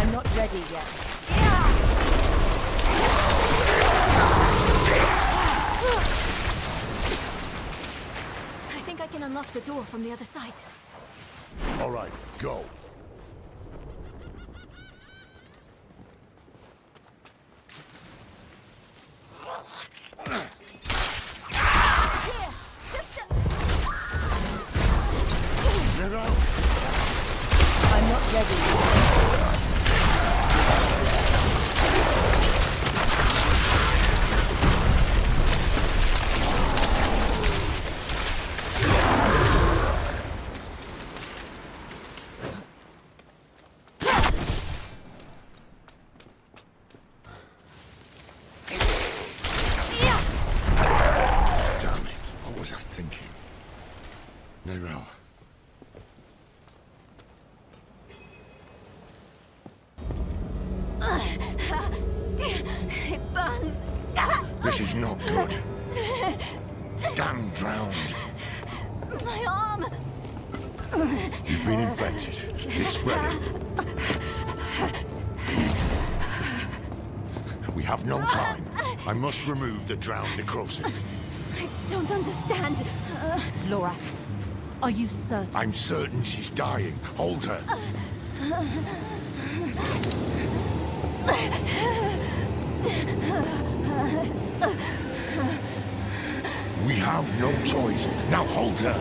I'm not ready yet. I think I can unlock the door from the other side. All right, go. This is not good. Damn drowned. My arm. You've been infected. It's spreading. We have no time. I must remove the drowned necrosis. I don't understand. Uh, Lorath, are you certain? I'm certain she's dying. Hold her. We have no choice. Now hold her.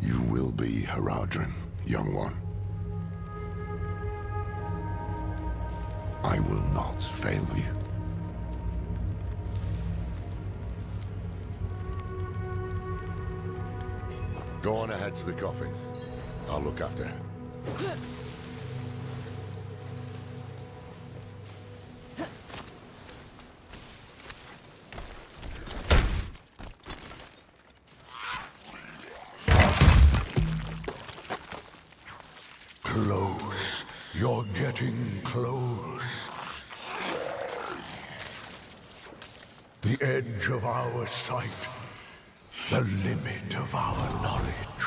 You will be Haradrim, young one. I will not fail you. Go on ahead to the coffin. I'll look after her. Close. You're getting close. The edge of our sight. The limit of our knowledge.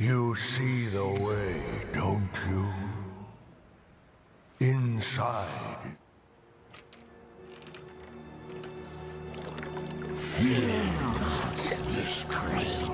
You see the way, don't you? Inside. Fear not this. Cold